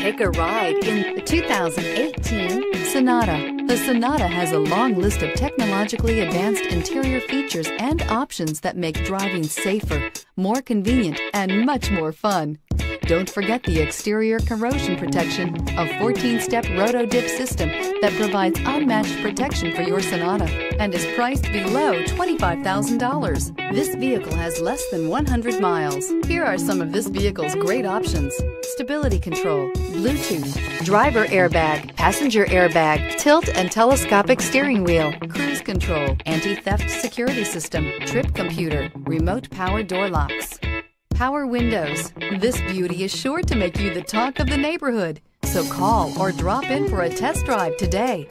Take a ride in the 2018 Sonata. The Sonata has a long list of technologically advanced interior features and options that make driving safer, more convenient, and much more fun. Don't forget the exterior corrosion protection, a 14-step roto-dip system that provides unmatched protection for your Sonata and is priced below $25,000. This vehicle has less than 100 miles. Here are some of this vehicle's great options. Stability control, Bluetooth, driver airbag, passenger airbag, tilt and telescopic steering wheel, cruise control, anti-theft security system, trip computer, remote power door locks, power windows. This beauty is sure to make you the talk of the neighborhood. So call or drop in for a test drive today.